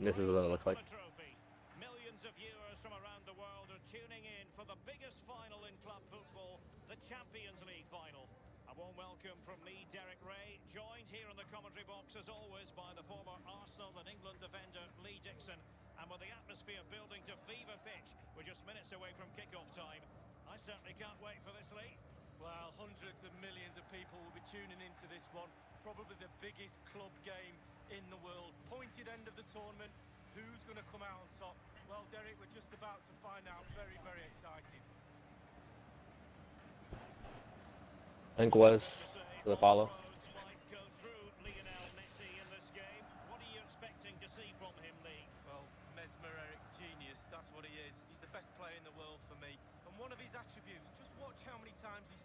This is what it looks like. Millions of viewers from around the world are tuning in for the biggest final in club football, the Champions League final. A warm welcome from me, Derek Ray, joined here in the commentary box as always by the former Arsenal and England defender Lee Dixon. And with the atmosphere building to fever pitch, we're just minutes away from kick-off time. I certainly can't wait for this, Lee. Well, hundreds of millions of people will be tuning into this one. Probably the biggest club game in the world. Pointed end of the tournament. Who's going to come out on top? Well, Derek, we're just about to find out. Very, very exciting. Was the follow. Might go through Lionel Messi in this game. What are you expecting to see from him, Well, mesmeric genius, that's what he is. He's the best player in the world for me. And one of his attributes, just watch how many times he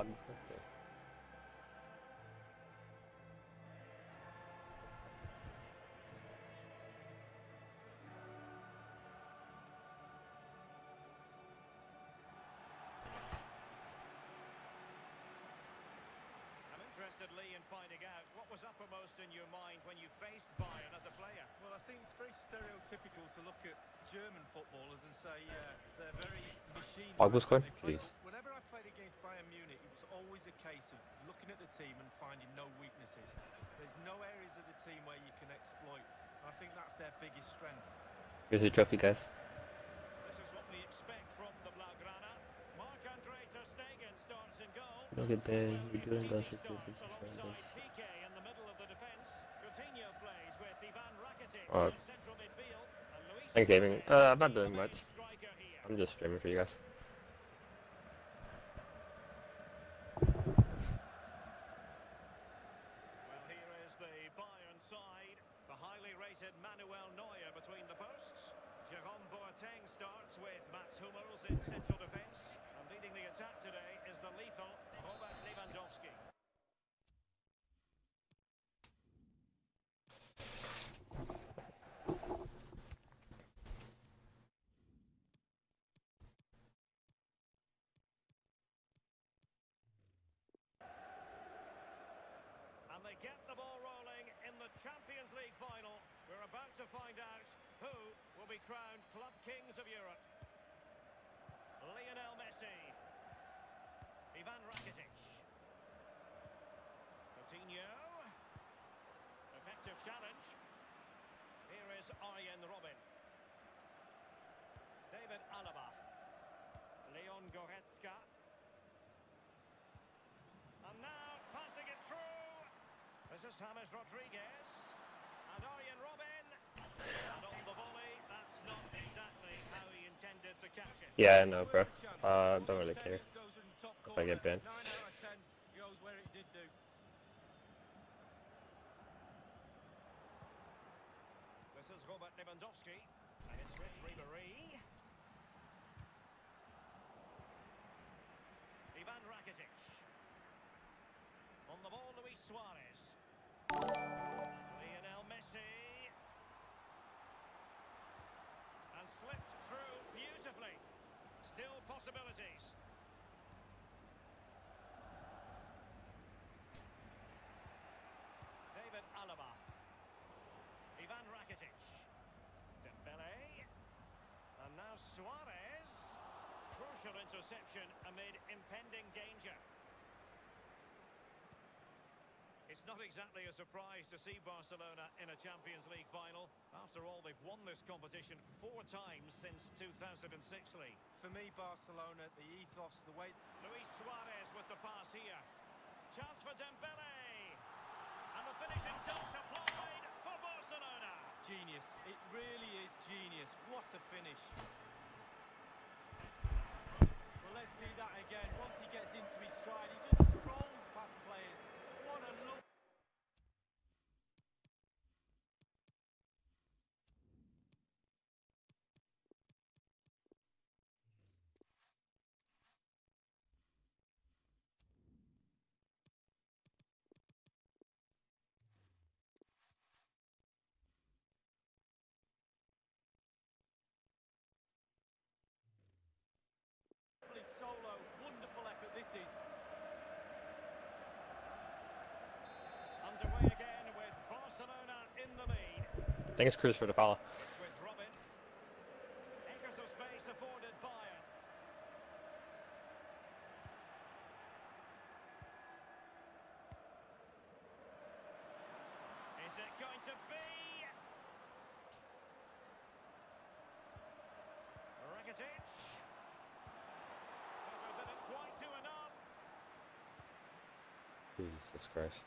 Bugs got there. I'm interested, Lee, in finding out what was uppermost in your mind when you faced Bayern as a player. Well, I think it's very stereotypical to look at German footballers and say uh, they're very machine. Pogba scored? They play- Jeez. Whenever I played against Bayern Munich, it was always a case of looking at the team and finding no weaknesses. There's no areas of the team where you can exploit. I think that's their biggest strength. Here's your trophy, guys. This is what we expect from the Blaugrana. Marc-Andre Ter Stegen starts in goal. Look at that. You're doing Tite this. alongside Piqué in the middle of the defence. Coutinho plays with Ivan Rakitic in central midfield. And Luis Thanksgiving. Uh, I'm not doing much. I'm just streaming for you guys. Well, here is the Bayern side. The highly rated Manuel Neuer between the posts. Jerome Boateng starts with Mats Hummels in central defence. And leading the attack today is the lethal Robert Lewandowski. And they get the ball rolling in the Champions League final. We're about to find out who will be crowned Club Kings of Europe. Lionel Messi. Ivan Rakitic. Coutinho. Effective challenge. Here is Arjen Robben. David Alaba. Leon Goretzka. And now passing it through. James Rodriguez. And Arjen Robben. And on the volley, that's not exactly how he intended to catch it. Yeah, I know, bro. Uh, don't really care. If I get banned. 9 out of 10 goes where it did do. This is Robert Lewandowski. And it's with Ribéry. Ivan Rakitic. On the ball, Luis Suarez. Lionel Messi. And slipped through beautifully. Still possibilities. David Alaba. Ivan Rakitic. Dembele. And now Suarez. Crucial interception amid impending danger. It's not exactly a surprise to see Barcelona in a Champions League final. After all, they've won this competition four times since 2006, Lee. For me, Barcelona, the ethos, the way Luis Suarez with the pass here. Chance for Dembele. And the finishing touch applied for Barcelona. genius. It really is genius. What a finish. Well, let's see that again. Once he gets into his stride, he just strolls past players. What a look. Underway again with Barcelona in the lead. I think it's Cruz for the follow. It's with Robben. Acres of space afforded Bayern. Is it going to be? Rakitic. Oh, didn't quite do enough. Jesus Christ.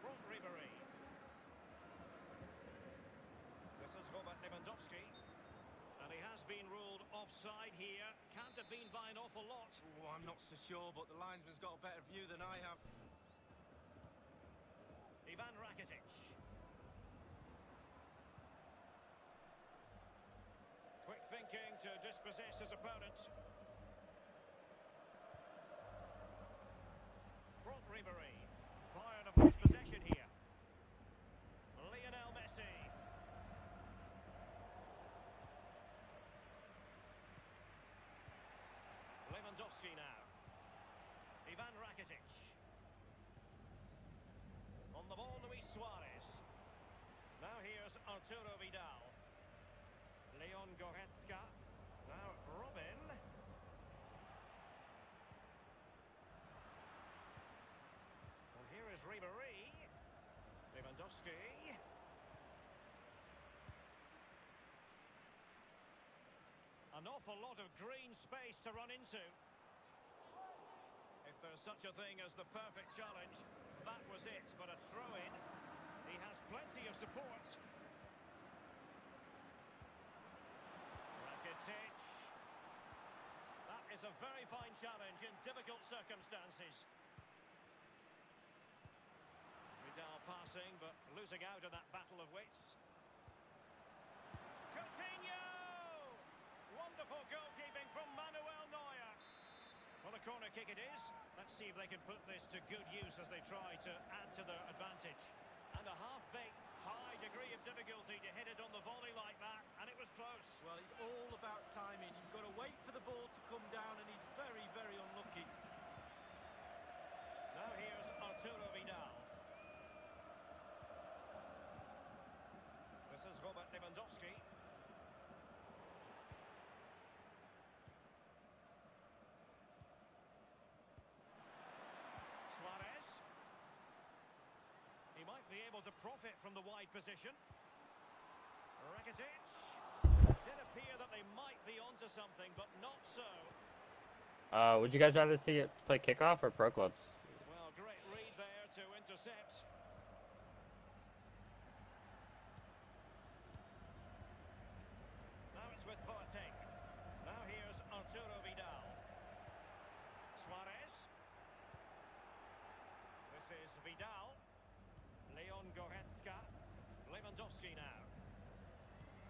Franck Ribéry. This is Robert Lewandowski. And he has been ruled offside here. Can't have been by an awful lot. Oh, I'm not so sure, but the linesman's got a better view than I have. Ivan Rakitic. Quick thinking to dispossess his opponent. Franck Ribéry. Bayern have lost possession here. Lionel Messi. Lewandowski now. Ivan Rakitic. On the ball, Luis Suarez. Now here's Arturo Vidal. Leon Goretzka. Now Robben. And here is Ribéry. Lewandowski. An awful lot of green space to run into. There's such a thing as the perfect challenge, that was it. But a throw-in. He has plenty of support. Rakitic. That is a very fine challenge in difficult circumstances. Vidal passing, but losing out in that battle of wits. Coutinho! Wonderful goalkeeping from a corner kick it is. Let's see if they can put this to good use as they try to add to their advantage. And a half-baked, high degree of difficulty to hit it on the volley like that, and it was close. Well, it's all about timing. You've got to wait for the ball to come down, and he's very, very unlucky. Now here's Arturo Vidal. This is Robert Lewandowski. Suarez. He might be able to profit from the wide position. Rakitic. Did appear that they might be onto something, but not so. Uh, would you guys rather see it play kickoff or pro clubs? Well, great read there to intercept. Now it's with Boateng. Now here's Arturo Vidal. Suarez. This is Vidal. Leon Goretzka. Lewandowski now.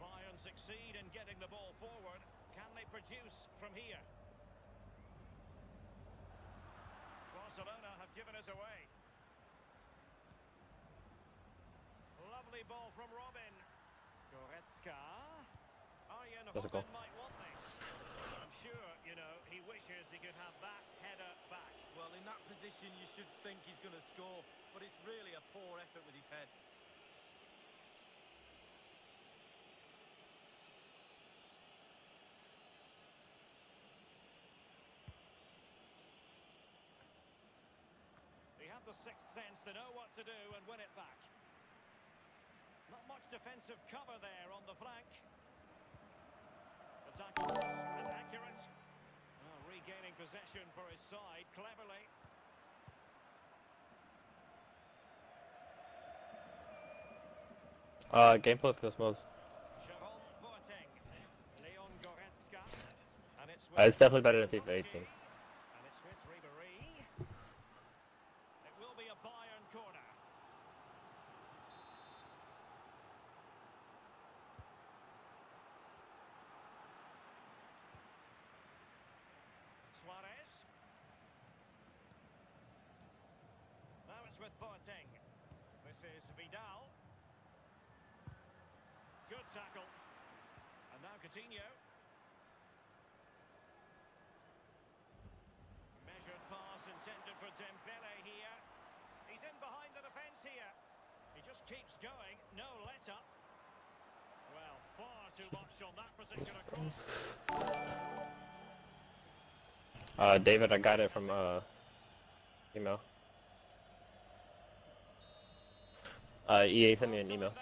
Bayern succeed in getting the ball forward. Can they produce from here? Barcelona have given us away. Lovely ball from Robben. Goretzka. Arjen That's a might want this. I'm sure, you know, he wishes he could have that header back. Well, in that position, you should think he's going to score, but it's really a poor effort with his head. He had the sixth sense to know what to do and win it back. Not much defensive cover there on the flank. Cross and accurate. Oh, regaining possession for his side cleverly. Uh, gameplay for this mode. Jerome Boateng. Leon Goretzka. And it's Uh, it's definitely better than FIFA 18. is Vidal. Good tackle. And now Coutinho. Measured pass intended for Dembele here. He's in behind the defence here. He just keeps going. No let up. Well, far too much on that particular cross. Uh, David, I got it from uh, email. Uh, EA sent me an email.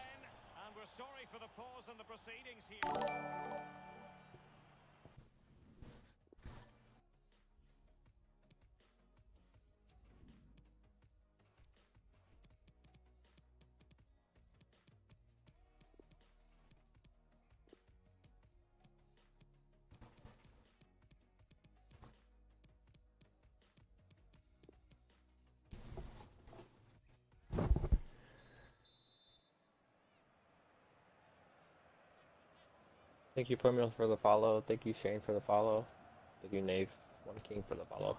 Thank you, Formula, for the follow. Thank you, Shane, for the follow. Thank you, Nave, One King, for the follow.